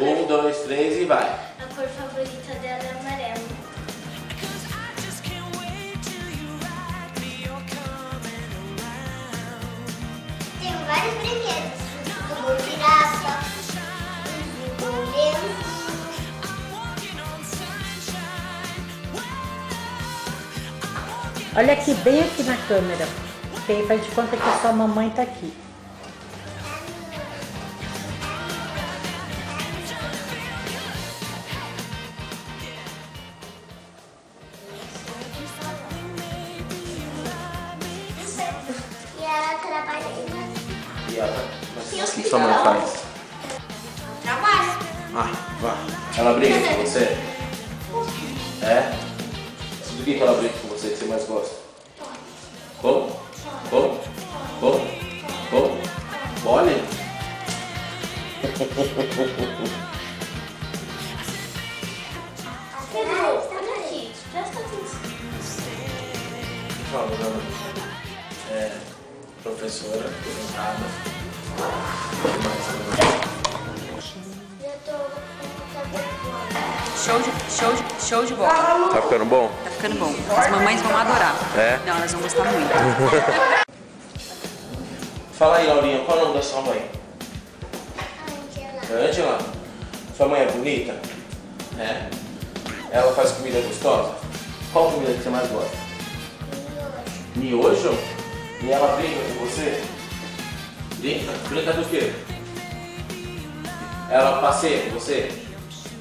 Um, dois, três e vai. A cor favorita dela é amarelo. Tem vários brinquedos. Do leãozinho. Olha aqui, bem aqui na câmera. Tem faz de conta que a sua mamãe tá aqui. Trabalha E ela? Tem O que sua mãe faz? trabalho. Ah, vá. Ela briga com você? É? Do que ela briga com você que você mais gosta? Como? Como? Como? Como? Olha. Muita vergonha. Show de, show de, show de bola. Tá ficando bom? Tá ficando bom. As mamães vão adorar. É? Não, elas vão gostar muito. Fala aí, Laurinha, qual é o nome da sua mãe? Angela. Angela. Sua mãe é bonita? É. Ela faz comida gostosa? Qual comida que você mais gosta? Miojo? E ela brinca com você? Brinca? Brinca do quê? Ela passeia com você?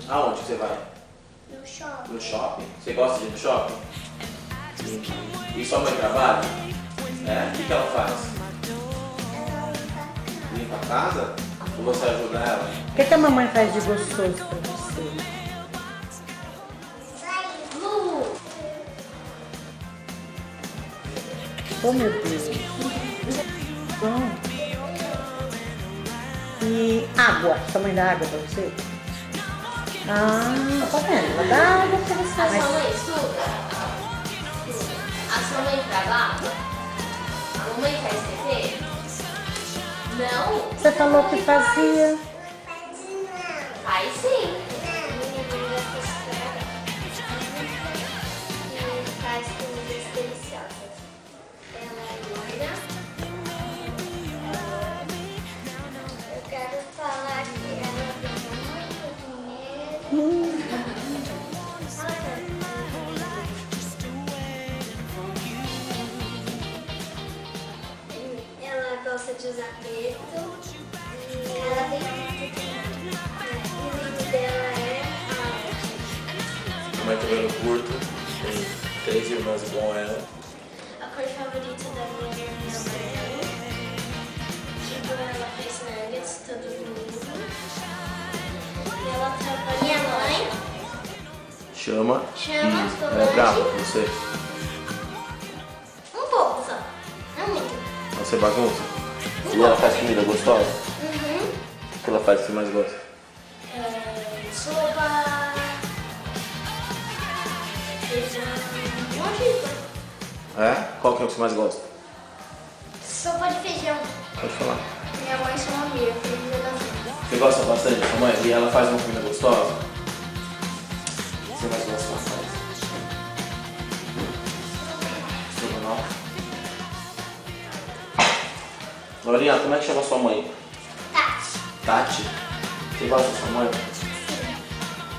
Aonde você vai? No shopping. No shopping? Você gosta de ir no shopping? Sim. E sua mãe trabalha? É? O que, que ela faz? Limpa a casa? Ou você ajuda ela? O que, que a mamãe faz de gostoso pra você? Oh, meu Deus. Bom. E água? Sua mãe dá água pra você? Ah, tá vendo? Ela dá água pra você. A sua mãe estuda? A sua mãe trabalha? A mamãe faz TV? Não? você falou que fazia. Faz sim. Usar preto. E ela tem muito dinheiro. E o nome dela é. Mãe cabelo curto, tem três irmãs igual ela. A cor favorita da minha irmã é amarelo. Tipo, ela faz nuggets todo domingo. E ela trabalha. Minha mãe Chama. Chama, ela é brava você. um pouco só. Não muito. Você bagunça. E ela faz comida gostosa? Uhum. O que ela faz que você mais gosta? É, sopa. Feijão. Um monte de coisa. É? Qual que é o que você mais gosta? Sopa de feijão. Pode falar. Minha mãe chama Mira, filha da. Você gosta bastante da sua mãe? E ela faz uma comida gostosa? Como é que chama sua mãe? Tati. Tati? Você gosta da sua mãe?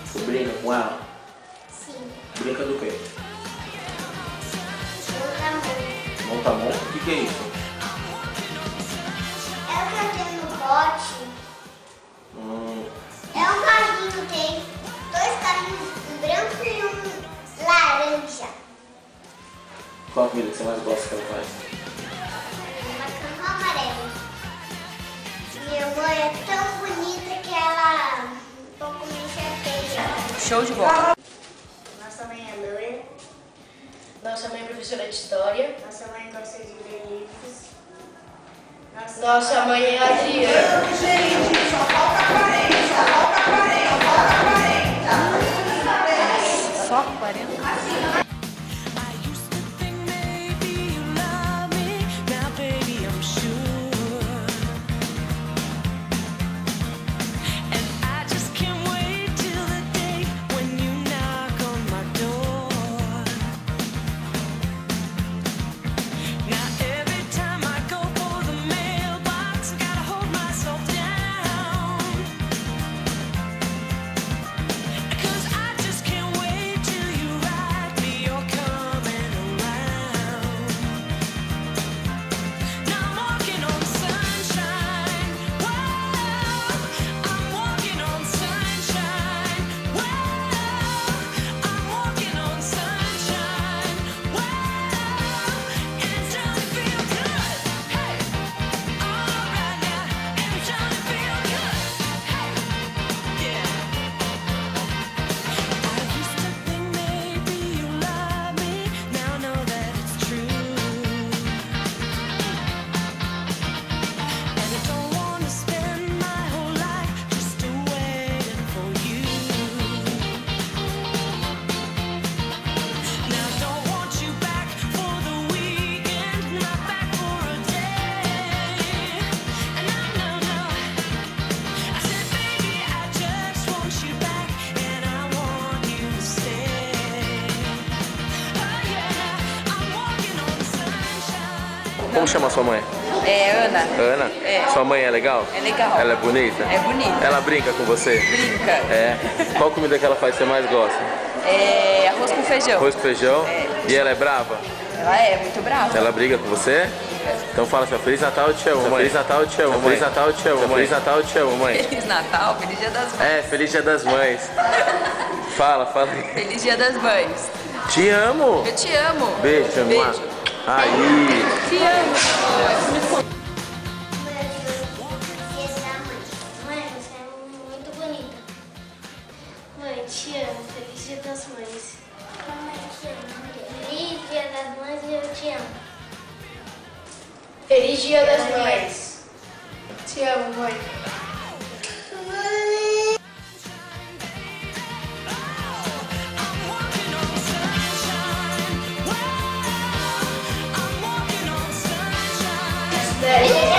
Você brinca com ela? Sim. Brinca do quê? Monta mão? O que, que é isso? É o que eu tenho no bote. Hum, É um carrinho, tem dois carrinhos, um branco e um laranja. qual a comida que você mais gosta que ela faz? Mãe é tão bonita que ela um pouco me chateia. Show de bola. Nossa mãe é loira. Nossa mãe é professora de história. Nossa mãe gosta de ler livros. Nossa, Nossa mãe é Adriana. Gente, só falta 40, só falta 40, falta 40. Só 40? Como chama sua mãe? É, Ana. Ana? É. Sua mãe é legal? É legal. Ela é bonita? É bonita. Ela brinca com você? Brinca. É. Qual comida que ela faz que você mais gosta? É arroz com feijão. Arroz com feijão? É. E ela é brava? Ela é muito brava. Ela briga com você? Então fala assim, Feliz Natal, eu te amo, mãe. Feliz Natal, eu te amo, Feliz Natal, eu te amo, mãe. Feliz Natal, eu te amo, mãe. Feliz Natal, feliz dia das mães. É, Feliz Dia das Mães. Fala, fala aí. Feliz dia das mães. Te amo. Eu te amo. Beijo, te amo. Beijo. Aí. Te amo. Feliz Dia das Mães. Te amo, mãe. Feliz